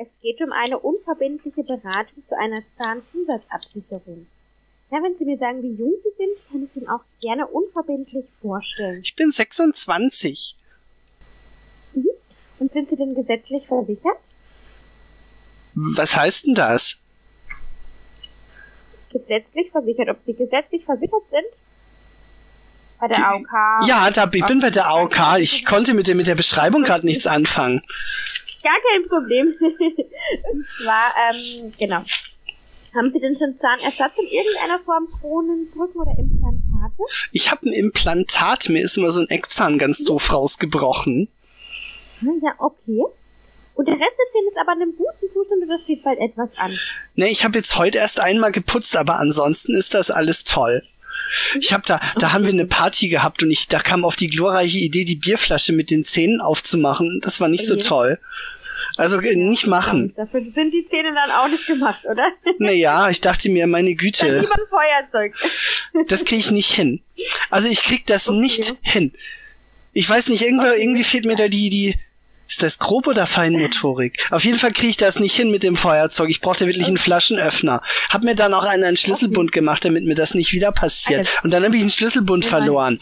Es geht um eine unverbindliche Beratung zu einer Zahnzusatzabsicherung. Ja, wenn Sie mir sagen, wie jung Sie sind, kann ich Ihnen auch gerne unverbindlich vorstellen. Ich bin 26. Mhm. Und sind Sie denn gesetzlich versichert? Was heißt denn das? Gesetzlich versichert. Ob Sie gesetzlich versichert sind? Bei der AOK? Ja, da, ich bin bei der AOK. Ich konnte mit der, mit der Beschreibung gerade nichts anfangen. Gar kein Problem. Und zwar, ähm, genau. Haben Sie denn schon Zahnersatz in irgendeiner Form, Kronen, Brücken oder Implantate? Ich habe ein Implantat, mir ist immer so ein Eckzahn ganz doof rausgebrochen. Ja, okay. Und der Rest des Zähne ist aber in einem guten Zustand oder steht bald etwas an? Ne, ich habe jetzt heute erst einmal geputzt, aber ansonsten ist das alles toll. Ich habe da, da haben wir eine Party gehabt und ich, da kam auf die glorreiche Idee, die Bierflasche mit den Zähnen aufzumachen. Das war nicht so toll. Also äh, nicht machen. Dafür sind die Zähne dann auch nicht gemacht, oder? Naja, ich dachte mir, meine Dann Güte, lieber ein Feuerzeug. das kriege ich nicht hin. Also ich krieg das nicht hin. Ich weiß nicht, irgendwie, irgendwie fehlt mir da die, die, ist das grob oder Feinmotorik? Auf jeden Fall kriege ich das nicht hin mit dem Feuerzeug. Ich brauchte wirklich einen Flaschenöffner. Hab mir dann auch einen, einen Schlüsselbund gemacht, damit mir das nicht wieder passiert. Und dann habe ich einen Schlüsselbund verloren.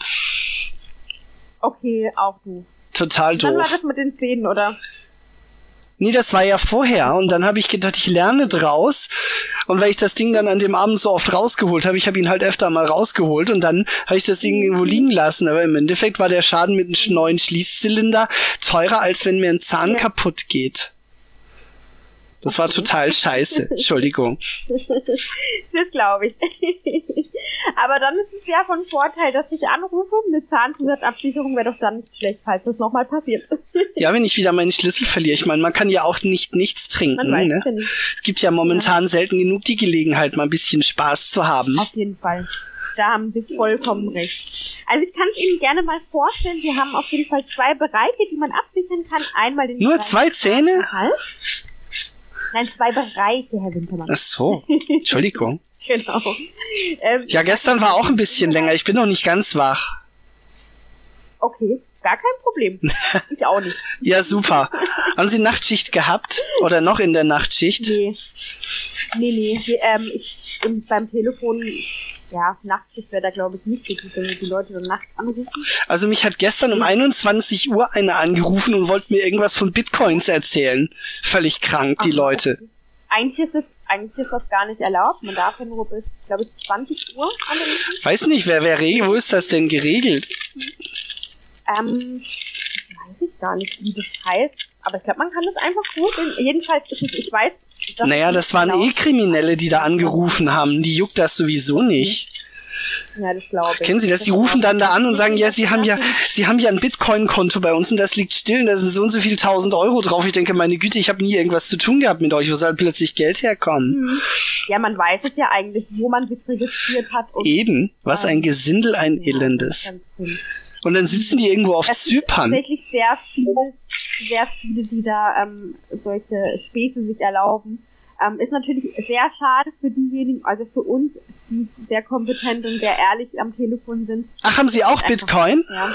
Okay, auch du. Total Dann war doof. das mit den Zähnen, oder? Nee, das war ja vorher. Und dann habe ich gedacht, ich lerne draus. Und weil ich das Ding dann an dem Abend so oft rausgeholt habe, ich habe ihn halt öfter mal rausgeholt und dann habe ich das Ding irgendwo liegen lassen. Aber im Endeffekt war der Schaden mit einem neuen Schließzylinder teurer, als wenn mir ein Zahn Ja. kaputt geht. Das war total scheiße. Entschuldigung. Das glaube ich. Aber dann ist es ja von Vorteil, dass ich anrufe. Eine Zahnzusatzabsicherung wäre doch dann nicht schlecht, falls das nochmal passiert. Ja, wenn ich wieder meinen Schlüssel verliere. Ich meine, man kann ja auch nicht nichts trinken. Man weiß Ne? es ja nicht. Es gibt ja momentan selten genug die Gelegenheit, mal ein bisschen Spaß zu haben. Auf jeden Fall. Da haben Sie vollkommen recht. Also ich kann es Ihnen gerne mal vorstellen. Wir haben auf jeden Fall zwei Bereiche, die man absichern kann. Einmal den Nur Bereich zwei Zähne? Hals. Nein, zwei Bereiche, Herr Wintermann. Ach so. Entschuldigung. Genau. Ähm, Ja, gestern war auch ein bisschen länger. Ich bin noch nicht ganz wach. Okay, gar kein Problem. Ich auch nicht. Ja, super. Haben Sie Nachtschicht gehabt? Oder noch in der Nachtschicht? Nee. Nee, nee. Ähm, ich bin beim Telefon, ja, Nachtschicht wäre da glaube ich nicht so gut, wenn die Leute dann nachts anrufen. Also mich hat gestern um 21 Uhr einer angerufen und wollte mir irgendwas von Bitcoins erzählen. Völlig krank, die Aha, Leute. Eigentlich ist es, eigentlich ist das gar nicht erlaubt. Man darf ja nur bis, glaube ich, 20 Uhr anrufen. Weiß nicht, wer, wer regelt, wo ist das denn geregelt? Ähm, weiß ich gar nicht, wie das heißt. Aber ich glaube, man kann das einfach googeln. Jedenfalls ist es, ich weiß. Naja, das waren genau- eh Kriminelle, die da angerufen haben. Die juckt das sowieso nicht. Ja, das glaube ich. Kennen Sie das? Die rufen dann da an und sagen, ja, Sie haben ja, Sie haben ja ein Bitcoin-Konto bei uns und das liegt still und da sind so und so viel tausend Euro drauf. Ich denke, meine Güte, ich habe nie irgendwas zu tun gehabt mit euch. Wo soll plötzlich Geld herkommen? Ja, man weiß es ja eigentlich, wo man sich registriert hat. Eben. Was ein Gesindel, ein elendes. Schön. Und dann sitzen die irgendwo auf Es Zypern. tatsächlich sehr viele, sehr viele, die da ähm, solche Späße sich erlauben. Ähm, ist natürlich sehr schade für diejenigen, also für uns, die sehr kompetent und sehr ehrlich am Telefon sind. Ach, haben Sie auch Bitcoin? Ja.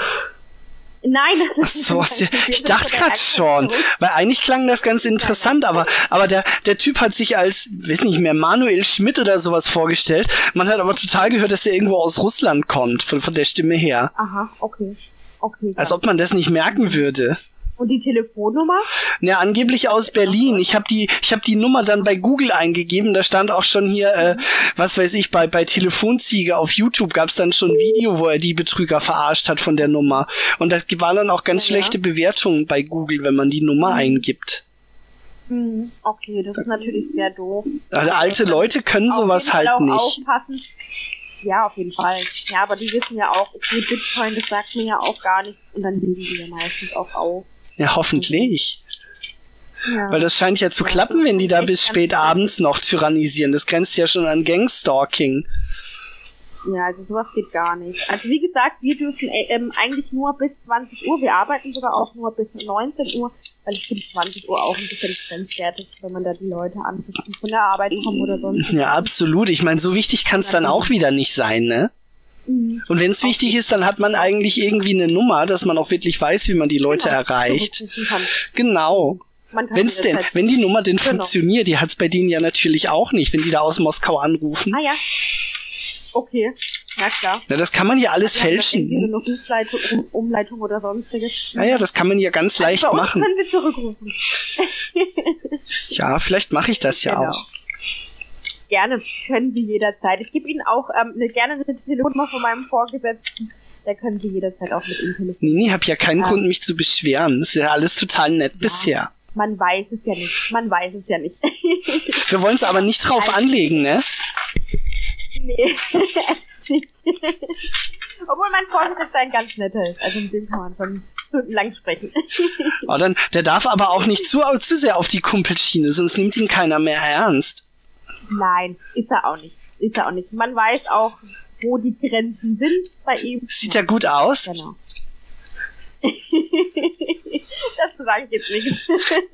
Nein, Ach so, ich dachte gerade schon, weil eigentlich klang das ganz interessant, aber aber der der Typ hat sich als, weiß nicht mehr, Manuel Schmidt oder sowas vorgestellt. Man hat aber total gehört, dass der irgendwo aus Russland kommt, von, von der Stimme her. Aha, okay. Okay. Als ja. ob man das nicht merken würde. Und die Telefonnummer? Ja, angeblich aus Berlin. Ich habe die, ich habe die Nummer dann bei Google eingegeben. Da stand auch schon hier, äh, was weiß ich, bei bei Telefonziege auf YouTube gab's dann schon ein Video, wo er die Betrüger verarscht hat von der Nummer. Und das waren dann auch ganz Ja. schlechte Bewertungen bei Google, wenn man die Nummer eingibt. Hm, okay, das ist natürlich sehr doof. Also alte Leute können sowas halt nicht. Aufpassen. Ja, auf jeden Fall. Ja, aber die wissen ja auch, okay, Bitcoin, das sagt mir ja auch gar nichts. Und dann legen die ja meistens auch auf. Ja, hoffentlich. Ja. Weil das scheint ja zu klappen, wenn die da bis spät abends noch tyrannisieren. Das grenzt ja schon an Gangstalking. Ja, also sowas geht gar nicht. Also wie gesagt, wir dürfen äh, ähm, eigentlich nur bis 20 Uhr. Wir arbeiten sogar auch nur bis 19 Uhr, weil ich finde 20 Uhr auch ein bisschen grenzwertig, wenn man da die Leute anruft, die von der Arbeit kommen oder sonst. Ja, absolut. Ich meine, so wichtig kann es dann auch wieder nicht sein, ne? Mhm. Und wenn es wichtig ist, dann hat man eigentlich irgendwie eine Nummer, dass man auch wirklich weiß, wie man die Leute Genau, erreicht. Genau. Wenn's denn, wenn die Nummer denn genau. funktioniert, die hat's bei denen ja natürlich auch nicht, wenn die da aus Moskau anrufen. Ah ja. Okay. Na klar. Ja, das kann man ja alles ja, fälschen. Eine Rufleitung, um, Umleitung oder sonstiges. Naja, das kann man ja ganz leicht bei uns machen. können wir zurückrufen. ja, vielleicht mache ich das ja genau. auch. Gerne, können Sie jederzeit. Ich gebe Ihnen auch ähm, eine, gerne eine Telefonnummer von meinem Vorgesetzten. Da können Sie jederzeit auch mit ihm telefonieren. Nee, nee, ich habe ja keinen ja. Grund, mich zu beschweren. Das ist ja alles total nett ja, bisher. Man weiß es ja nicht. Man weiß es ja nicht. wir wollen es aber nicht drauf also, anlegen, ne? Nee. Obwohl mein Vorgesetzter ein ganz netter ist. Also mit dem kann man schon stundenlang sprechen. oh, dann, der darf aber auch nicht zu, zu sehr auf die Kumpelschiene, sonst nimmt ihn keiner mehr ernst. Nein, ist er auch nicht. Ist er auch nicht. Man weiß auch, wo die Grenzen sind bei ihm. Sieht ja gut aus. Genau. das sage ich jetzt nicht.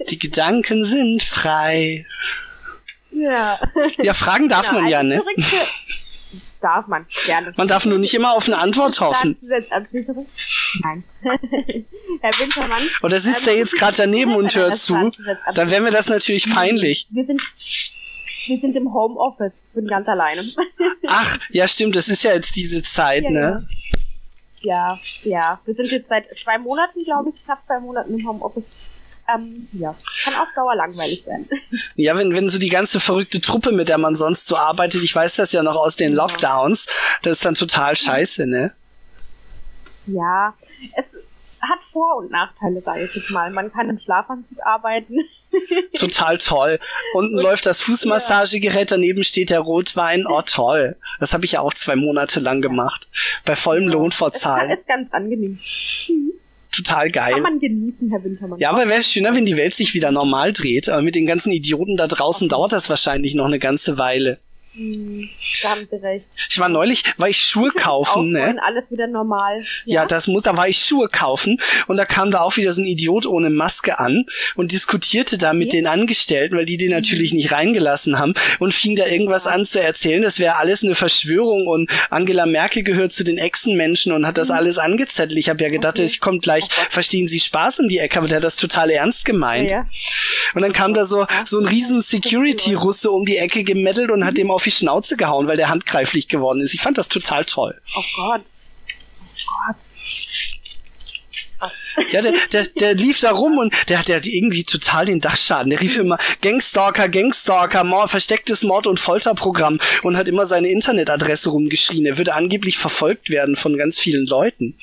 Die Gedanken sind frei. Ja. Ja, fragen darf genau, man ja, also ne? darf man, gerne. Man darf nur nicht immer auf eine Antwort hoffen. Nein. Herr Wintermann. Oder sitzt er jetzt gerade daneben und hört zu? Dann wäre mir das natürlich peinlich. Wir sind, wir sind im Homeoffice. Bin ganz alleine. Ach, ja stimmt, das ist ja jetzt diese Zeit, ja, ne? Ja, ja. Wir sind jetzt seit zwei Monaten, glaube ich, knapp zwei Monaten im Homeoffice. Ähm, ja, kann auch Dauer langweilig sein. Ja, wenn, wenn so die ganze verrückte Truppe, mit der man sonst so arbeitet, ich weiß das ja noch aus den Lockdowns, das ist dann total scheiße, ne? Ja, es hat Vor- und Nachteile, sage ich jetzt mal. Man kann im Schlafanzug arbeiten. Total toll. Unten und, läuft das Fußmassagegerät, daneben steht der Rotwein. Oh, toll. Das habe ich ja auch zwei Monate lang gemacht. Bei vollem ja. Lohn vor Zahlen. Das ist ganz angenehm. Mhm total geil. Kann man genießen, Herr Wintermann. Ja, aber wäre schöner, wenn die Welt sich wieder normal dreht. Aber mit den ganzen Idioten da draußen okay. dauert das wahrscheinlich noch eine ganze Weile. Hm, da haben Sie recht. Ich war neulich, war ich Schuhe kaufen, ne? alles wieder normal. Ja? ja, das muss, da war ich Schuhe kaufen und da kam da auch wieder so ein Idiot ohne Maske an und diskutierte da mit okay. den Angestellten, weil die den natürlich mhm. nicht reingelassen haben und fing da irgendwas an zu erzählen, das wäre alles eine Verschwörung und Angela Merkel gehört zu den Echsenmenschen und hat das mhm. alles angezettelt. Ich habe ja gedacht, okay. ich komme gleich, oh verstehen Sie Spaß um die Ecke, aber der hat das total ernst gemeint. Ja. Und dann kam da so, so ein riesen Security-Russe um die Ecke gemettelt und hat dem auf auf die Schnauze gehauen, weil der handgreiflich geworden ist. Ich fand das total toll. Oh Gott. Oh Gott. Ja, der, der, der lief da rum und der hat ja irgendwie total den Dachschaden. Der rief immer Gangstalker, Gangstalker, Mord, verstecktes Mord- und Folterprogramm und hat immer seine Internetadresse rumgeschrien. Er würde angeblich verfolgt werden von ganz vielen Leuten.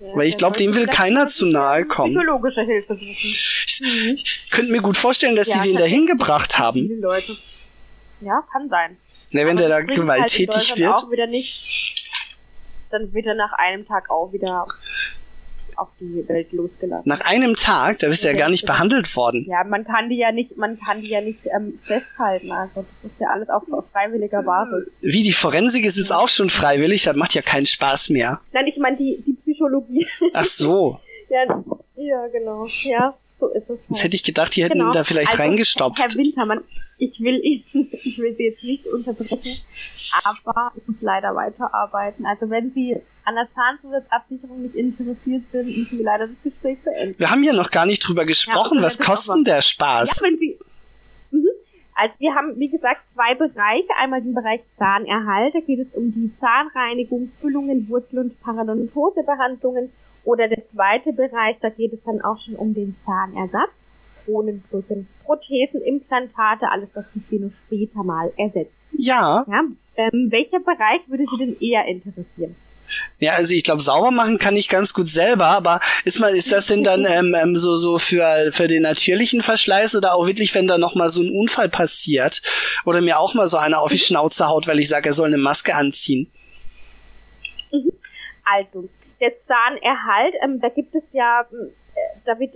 Ja, Weil ich glaube, dem will keiner zu nahe kommen. Psychologische Hilfe. Ich, ich könnte mir gut vorstellen, dass ja, die den dahin gebracht haben. Viele Leute. Ja, kann sein. Ne, wenn Aber der da halt gewalttätig halt wird. Auch wieder nicht, dann wird er nach einem Tag auch wieder auf die Welt losgelassen. Nach einem Tag? Da bist du ja gar nicht behandelt worden. Ja, man kann die ja nicht, man kann die ja nicht ähm, festhalten. Also das ist ja alles auf, auf freiwilliger Basis. Wie die Forensik ist jetzt auch schon freiwillig, das macht ja keinen Spaß mehr. Nein, ich meine die, die Psychologie. Ach so. ja, ja, genau. Ja so ist es. Halt. Jetzt hätte ich gedacht, die hätten genau. ihn da vielleicht also, reingestopft. Herr Wintermann, ich will ihn, ich will Sie jetzt nicht unterbrechen, aber ich muss leider weiterarbeiten. Also wenn Sie an der Zahnzusatzabsicherung nicht interessiert sind, müssen wir leider das Gespräch beenden. Wir haben ja noch gar nicht drüber gesprochen. Ja, Was kostet der Spaß? Ja, wenn Sie, mhm. also wir haben, wie gesagt, zwei Bereiche. Einmal den Bereich Zahnerhalt. Da geht es um die Zahnreinigung, Füllungen, Wurzel- und Parodontosebehandlungen oder der zweite Bereich, da geht es dann auch schon um den Zahnersatz, Kronenbrücken, Prothesen, Implantate, alles, was die Zähne später mal ersetzt. Ja. ja ähm, welcher Bereich würde Sie denn eher interessieren? Ja, also ich glaube, sauber machen kann ich ganz gut selber, aber ist mal, ist das denn dann ähm, ähm, so so für für den natürlichen Verschleiß oder auch wirklich, wenn da noch mal so ein Unfall passiert oder mir auch mal so einer auf die Schnauze haut, weil ich sage, er soll eine Maske anziehen? Mhm. Also der Zahnerhalt, ähm, da gibt es ja, äh, da wird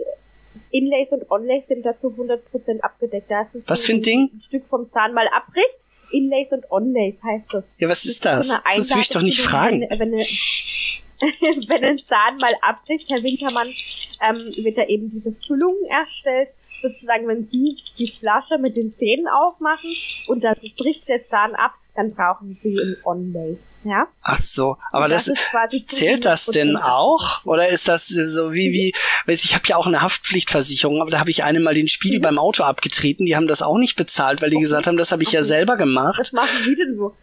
Inlays und Onlays sind dazu 100% abgedeckt. Da ist was für ein Ding? Ein Stück vom Zahn mal abbricht. Inlays und Onlays heißt das. Ja, was ist das? das? das will ich doch nicht fragen. Wenn, wenn, wenn ein Zahn mal abbricht, Herr Wintermann, ähm, wird da eben diese Füllung erstellt. Sozusagen, wenn Sie die Flasche mit den Zähnen aufmachen und da bricht der Zahn ab, dann brauchen sie ein On-Lay. Ja? Ach so, aber das, das zählt das denn auch? Oder ist das so wie, wie, weiß ich habe ja auch eine Haftpflichtversicherung, aber da habe ich eine mal den Spiegel mhm. beim Auto abgetreten, die haben das auch nicht bezahlt, weil die okay. gesagt haben, das habe ich okay. ja selber gemacht. Was machen die denn so?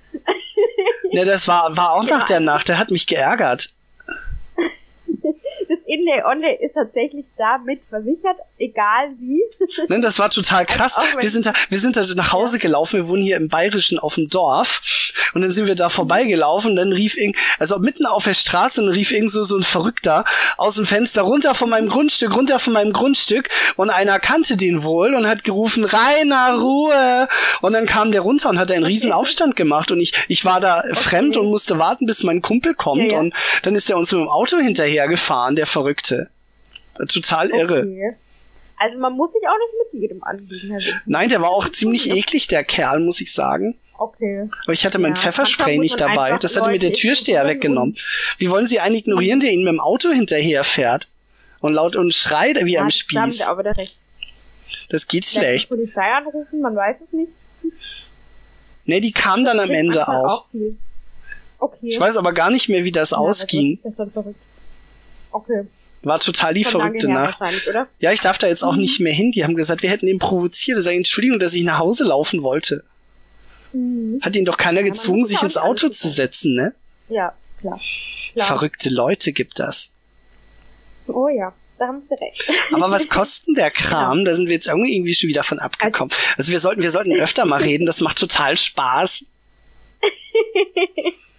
ne, das war, war auch ja. nach der Nacht, der hat mich geärgert. Inlay Onlay ist tatsächlich damit versichert, egal wie. Nein, das war total krass. Also wir sind da, wir sind da nach Hause gelaufen. Wir wohnen hier im Bayerischen auf dem Dorf. Und dann sind wir da vorbeigelaufen. Dann rief irgend, also mitten auf der Straße, dann rief irgend so, so ein Verrückter aus dem Fenster runter von meinem Grundstück, runter von meinem Grundstück. Und einer kannte den wohl und hat gerufen, Rainer, Ruhe. Und dann kam der runter und hat einen riesen Aufstand gemacht. Und ich, ich war da okay. fremd und musste warten, bis mein Kumpel kommt. Ja, ja. Und dann ist er uns mit dem Auto hinterher gefahren, der Verrückte. Verrückte. Total irre. Okay. Also man muss sich auch nicht mit jedem anbieten. Nein, der war auch ziemlich eklig, der Kerl, muss ich sagen. Okay. Aber ich hatte mein ja, Pfefferspray nicht dabei. Das hatte mir der Türsteher weggenommen. Wie wollen Sie einen ignorieren, der Ihnen mit dem Auto hinterher fährt? Und laut und schreit wie ja, am Spieß. Da aber recht. Das geht schlecht. Die Polizei anrufen, man weiß es nicht. Ne, die kam dann am Ende auch. auch okay. Ich weiß aber gar nicht mehr, wie das ja, ausging. Das das ist verrückt. Okay. War total die verrückte Nacht. Ja, ich darf da jetzt auch mhm. nicht mehr hin. Die haben gesagt, wir hätten ihn provoziert. Er sagt, Entschuldigung, dass ich nach Hause laufen wollte. Mhm. Hat ihn doch keiner ja, gezwungen, sich ins Auto zu setzen, ne? Ja, klar. klar. Verrückte Leute gibt das. Oh ja, da haben Sie recht. Aber was kostet der Kram? Ja. Da sind wir jetzt irgendwie schon wieder von abgekommen. Also, also wir sollten, wir sollten öfter mal reden. Das macht total Spaß.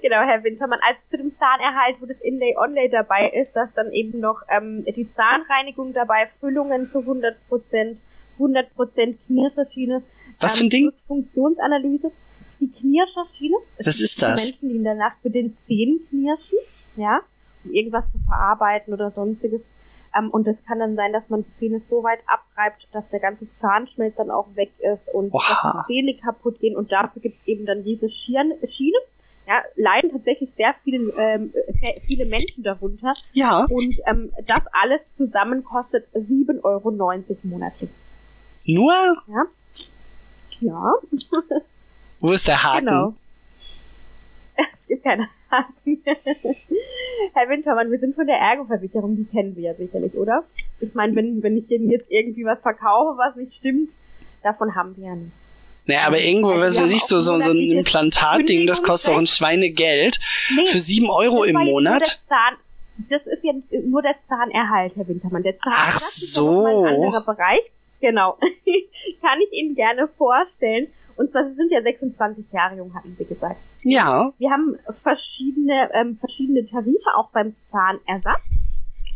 genau, Herr Wintermann. Also zu dem Zahnerhalt, wo das Inlay Onlay dabei ist, dass dann eben noch ähm, die Zahnreinigung dabei, Füllungen zu 100 Prozent, 100 Prozent Knirscherschiene. Was für ein ähm, Ding? Funktionsanalyse. Die Knirscherschiene. Was ist das? Menschen, die in der Nacht mit den Zähnen knirschen, ja, um irgendwas zu verarbeiten oder sonstiges. Ähm, und es kann dann sein, dass man die Zähne so weit abreibt, dass der ganze Zahnschmelz dann auch weg ist und Oha. dass die Zähne kaputt gehen. Und dafür gibt es eben dann diese Schiene, ja, leiden tatsächlich sehr viele, ähm, viele Menschen darunter. Ja. Und ähm, das alles zusammen kostet 7,90 Euro monatlich. Nur? Ja. Ja. Wo ist der Haken? Genau. Es gibt keinen Haken. Herr Wintermann, wir sind von der Ergo-Versicherung, die kennen Sie ja sicherlich, oder? Ich meine, wenn, wenn ich denen jetzt irgendwie was verkaufe, was nicht stimmt, davon haben wir ja nicht. Naja, aber irgendwo, was weiß ich, so, so, so ein Implantatding, das kostet doch ein Schweinegeld. Nee, für sieben Euro im Monat. Das ist ja nur der Zahnerhalt, Herr Wintermann. Der Zahnerhalt Ach so. ist ein anderer Bereich. Genau. Kann ich Ihnen gerne vorstellen. Und zwar sind ja 26 Jahre jung, hatten Sie gesagt. Ja. Wir haben verschiedene, ähm, verschiedene Tarife auch beim Zahnersatz.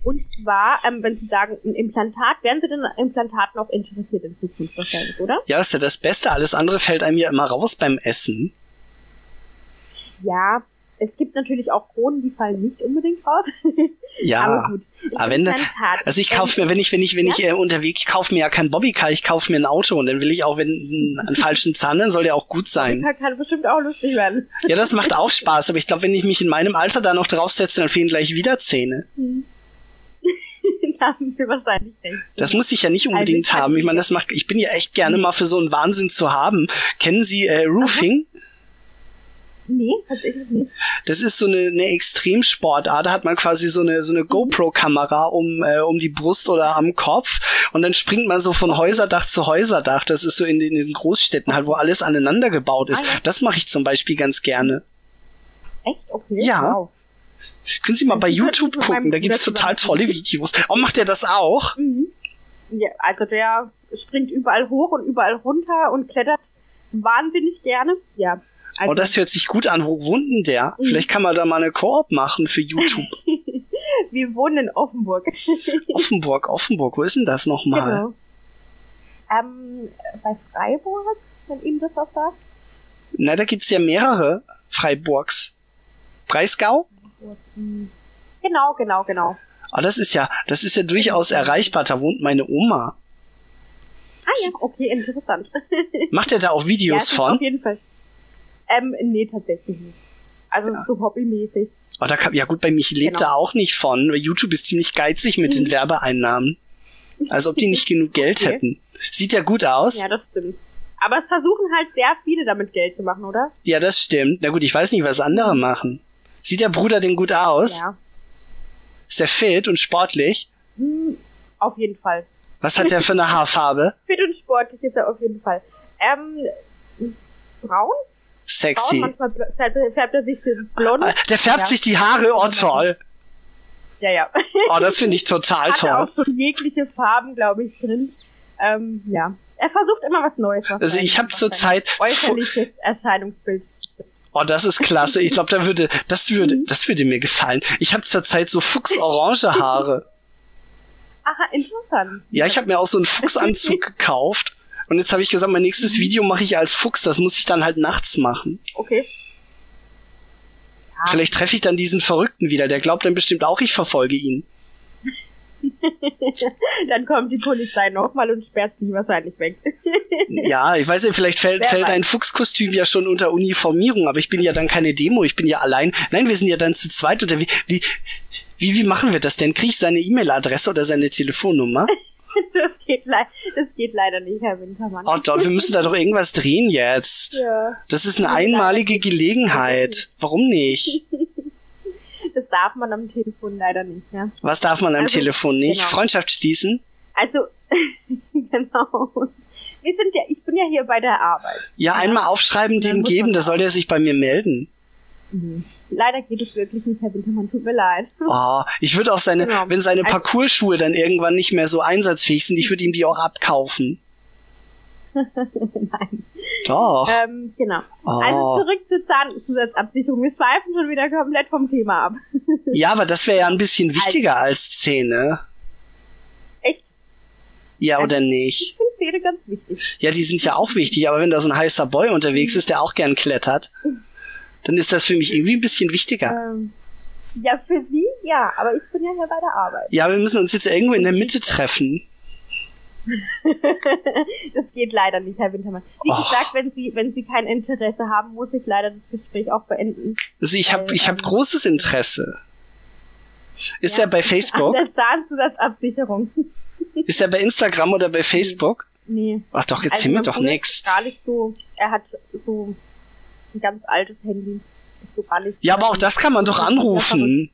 Und zwar, ähm, wenn Sie sagen, ein Implantat, wären Sie denn an Implantaten auch interessiert in Zukunft wahrscheinlich, oder? Ja, ist ja das Beste. Alles andere fällt einem ja immer raus beim Essen. Ja, es gibt natürlich auch Kronen, die fallen nicht unbedingt raus. Ja, aber gut. Aber wenn, also ich kaufe mir, wenn ich, wenn ich, wenn ja? ich äh, unterwegs, ich kaufe mir ja kein Bobbycar, ich kaufe mir ein Auto und dann will ich auch, wenn einen falschen Zahn, dann soll der auch gut sein. Bobbycar kann bestimmt auch lustig werden. Ja, das macht auch Spaß, aber ich glaube, wenn ich mich in meinem Alter da noch draufsetze, dann fehlen gleich wieder Zähne. Hm haben wir wahrscheinlich nicht. Das muss ich ja nicht also unbedingt also, haben. Ich meine, das macht, ich bin ja echt gerne mal für so einen Wahnsinn zu haben. Kennen Sie äh, Roofing? Aha. Nee, tatsächlich nicht. Das ist so eine, eine Extremsportart. Da hat man quasi so eine, so eine GoPro-Kamera um, äh, um die Brust oder am Kopf. Und dann springt man so von Häuserdach zu Häuserdach. Das ist so in den, in den Großstädten halt, wo alles aneinander gebaut ist. Ah, ja. Das mache ich zum Beispiel ganz gerne. Echt? Okay. Ja. Wow. Können Sie mal bei YouTube gucken, da gibt's total tolle Videos. Oh, macht der das auch? Mhm. Ja, also der springt überall hoch und überall runter und klettert wahnsinnig gerne. Ja. Also oh, das hört sich gut an. Wo wohnt denn der? Mhm. Vielleicht kann man da mal eine Koop machen für YouTube. Wir wohnen in Offenburg. Offenburg, Offenburg. Wo ist denn das nochmal? Genau. Ähm, bei Freiburg, wenn Ihnen das was sagt? Na, da gibt's ja mehrere Freiburgs. Breisgau? Genau, genau, genau. Ah, das ist ja, das ist ja durchaus erreichbar. Da wohnt meine Oma. Ah ja, okay, interessant. Macht er da auch Videos ja, von? Auf jeden Fall. Ähm, nee, tatsächlich nicht. Also ja. so hobbymäßig. Oh, da kann, ja gut, bei mich lebt genau. er auch nicht von, weil YouTube ist ziemlich geizig mit mhm. den Werbeeinnahmen. Als ob die nicht genug Geld okay. hätten. Sieht ja gut aus. Ja, das stimmt. Aber es versuchen halt sehr viele damit Geld zu machen, oder? Ja, das stimmt. Na gut, ich weiß nicht, was andere machen. Sieht der Bruder denn gut aus? Ja. Ist der fit und sportlich? Hm, auf jeden Fall. Was hat der für eine Haarfarbe? Fit und sportlich ist er auf jeden Fall. Ähm, braun? Sexy. Braun, manchmal färbt, färbt er sich blond. Ah, Der färbt Ja. sich die Haare, oh toll. Ja, ja. Oh, das finde ich total Hat er toll. auch schon jegliche Farben, glaube ich, drin. Ähm, ja. Er versucht immer was Neues. Was Also ich habe zurzeit äußerliches Erscheinungsbild. Oh, das ist klasse. Ich glaube, da würde das würde Mhm. das würde mir gefallen. Ich habe zurzeit so fuchsorange Haare. Aha, interessant. Ja, ich habe mir auch so einen Fuchsanzug gekauft und jetzt habe ich gesagt, mein nächstes Video mache ich als Fuchs, das muss ich dann halt nachts machen. Okay. Ja. Vielleicht treffe ich dann diesen Verrückten wieder, der glaubt dann bestimmt auch, ich verfolge ihn. Dann kommt die Polizei nochmal und sperrt sie wahrscheinlich weg. Ja, ich weiß nicht, vielleicht fällt, Wer fällt weiß. ein Fuchskostüm ja schon unter Uniformierung, aber ich bin ja dann keine Demo, ich bin ja allein. Nein, wir sind ja dann zu zweit oder wie, wie, wie, wie machen wir das denn? Krieg ich seine E-Mail-Adresse oder seine Telefonnummer? das, geht das geht leider nicht, Herr Wintermann. Oh, doch, wir müssen da doch irgendwas drehen jetzt. ja, Das ist eine einmalige Gelegenheit. Warum nicht? Das darf man am Telefon leider nicht, ja. Was darf man am Also, Telefon nicht? genau. Freundschaft schließen? Also, genau. Wir sind ja, ich bin ja hier bei der Arbeit. Ja, einmal aufschreiben, dem geben, da soll der sich bei mir melden. Leider geht es wirklich nicht, Herr Wintermann, tut mir leid. Oh, ich würde auch seine, Genau. wenn seine Also- Parcourschuhe dann irgendwann nicht mehr so einsatzfähig sind, ich würde ihm die auch abkaufen. Nein. Doch. Ähm, genau. Oh. Also zurück zur Zahnzusatzabsicherung. Wir schweifen schon wieder komplett vom Thema ab. Ja, aber das wäre ja ein bisschen wichtiger als Zähne. Echt? Ja, oder Ich nicht? finde Zähne ganz wichtig. Ja, die sind ja auch wichtig, aber wenn da so ein heißer Boy unterwegs ist, der auch gern klettert, dann ist das für mich irgendwie ein bisschen wichtiger. Ähm, ja, für Sie ja, aber ich bin ja hier bei der Arbeit. Ja, wir müssen uns jetzt irgendwo in der Mitte treffen. das geht leider nicht, Herr Wintermann. Wie Och. gesagt, wenn Sie, wenn Sie kein Interesse haben, muss ich leider das Gespräch auch beenden. Also ich habe ich hab ähm, großes Interesse. Ist Ja, er bei An Facebook? der Zahnzusatzabsicherung. Ist er bei Instagram oder bei Facebook? nee. Ach doch, Also erzähl mir doch Bruder nix. ist Gar nicht so, er hat so ein ganz altes Handy. So gar nicht Ja, aber auch das kann man doch anrufen.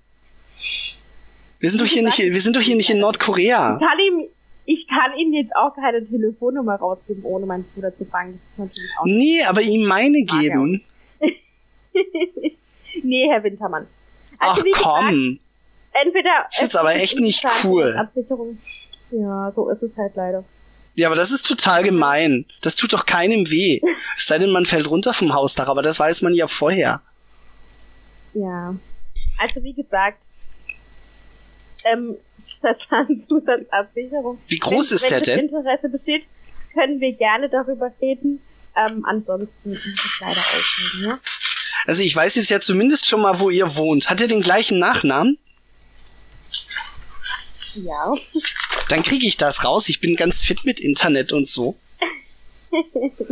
Wir sind doch hier nicht, wir sind doch hier nicht in Nordkorea. Ich kann ihm, ich kann Ihnen jetzt auch keine Telefonnummer rausgeben, ohne meinen Bruder zu fragen. Das ist natürlich auch Nee, aber ihm meine er geben. Nee, Herr Wintermann. Ach Also, gesagt, komm. entweder. Ist jetzt aber echt nicht cool. Absicherung. Ja, so ist es halt leider. Ja, aber das ist total gemein. Das tut doch keinem weh. Es sei denn, man fällt runter vom Hausdach, aber das weiß man ja vorher. Ja. Also wie gesagt, ähm, das Zahnzusatzabsicherung. Wie groß wenn, ist wenn der das denn? Interesse besteht, können wir gerne darüber reden. Ähm, ansonsten muss ich leider aufhören, ja? Also ich weiß jetzt ja zumindest schon mal, wo ihr wohnt. Hat er den gleichen Nachnamen? Ja. Dann kriege ich das raus. Ich bin ganz fit mit Internet und so.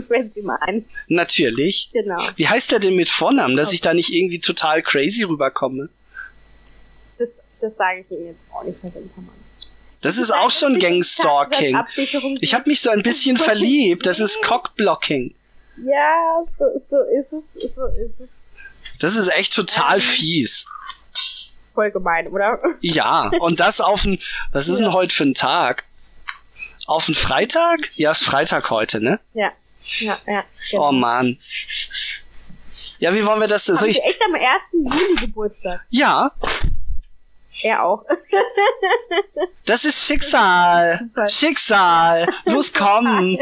Wenn Sie meinen. Natürlich. Genau. Wie heißt er denn mit Vornamen, dass ich da nicht irgendwie total crazy rüberkomme? Das, sage ich Ihnen jetzt auch nicht, Herr Wintermann. Das ist auch schon Gangstalking. Ich habe mich so ein bisschen verliebt. Das ist Cockblocking. Ja, so, so ist es, so ist es. Das ist echt total Ähm. fies. Voll gemein, oder? Ja, und das auf ein, was ist denn Ja. heute für ein Tag? Auf ein Freitag? Ja, ist Freitag heute, ne? Ja. Ja, ja. Oh Mann. Ja, wie wollen wir das denn? Haben ich, Sie echt am 1. Juli Geburtstag? ja, Er auch. das ist Schicksal. Super. Schicksal. Los, komm.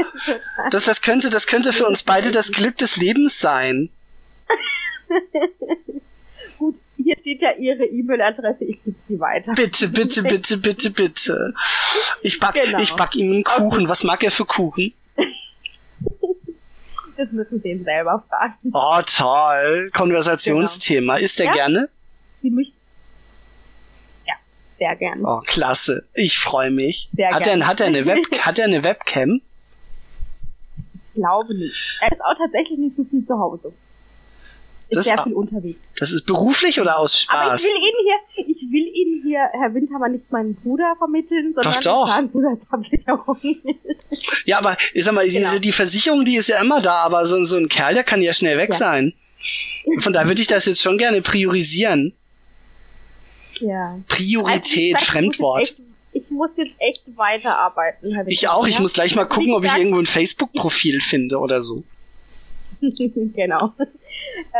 Das, das könnte, das könnte für uns beide das Glück des Lebens sein. Gut, hier steht ja Ihre E-Mail-Adresse, ich gebe sie weiter. Bitte, bitte, bitte, bitte, bitte. Ich back, Genau. ich back ihm einen Kuchen. Was mag er für Kuchen? Das müssen Sie ihn selber fragen. Oh, toll. Konversationsthema. Isst er Ja? gerne? Sie möchten. Sehr gern. Oh, klasse. Ich freue mich. Sehr Hat er, gerne. hat, er eine Web, hat er eine Webcam? Ich glaube nicht. Er ist auch tatsächlich nicht so viel zu Hause. Ist Das sehr viel unterwegs. Das ist beruflich oder aus Aber Spaß? ich will ihn hier, ich will ihn hier Herr Wintermann nicht meinen Bruder vermitteln, sondern doch, doch. Bruderversicherung. ja, aber ich sag mal, genau. diese, die Versicherung, die ist ja immer da, aber so, so ein Kerl, der kann ja schnell weg ja. sein. Von daher würde ich das jetzt schon gerne priorisieren. Ja. Priorität, also, Fremdwort. Ich muss, jetzt echt weiterarbeiten. Ich auch, ich muss gleich mal gucken, ob ich irgendwo ein Facebook-Profil finde oder so. genau.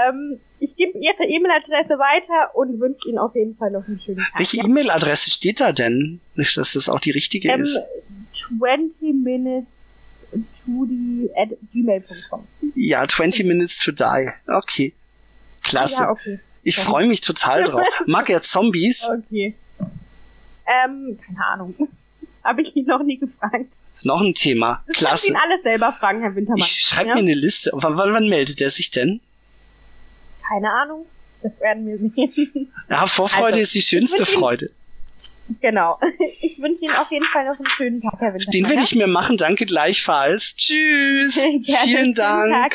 Ähm, ich gebe Ihre E-Mail-Adresse weiter und wünsche Ihnen auf jeden Fall noch einen schönen Tag. Welche? E-Mail-Adresse steht da denn? Nicht, dass das auch die richtige ähm, ist. 20 minutes to the at gmail.com. Ja, 20 minutes to die. Okay. Klasse. Ja, okay. Ich freue mich total drauf. Mag er Zombies? Okay. Ähm, keine Ahnung. Habe ich ihn noch nie gefragt. Ist noch ein Thema. Klasse. Ich ihn alles selber fragen, Herr Wintermann. Ich schreibe ja? mir eine Liste. Wann, wann, wann meldet er sich denn? Keine Ahnung. Das werden wir sehen. Ja, Vorfreude also, ist die schönste Freude. Genau. Ich wünsche Ihnen auf jeden Fall noch einen schönen Tag, Herr Wintermann. Den werde ich mir machen. Danke gleichfalls. Tschüss. Vielen Dank.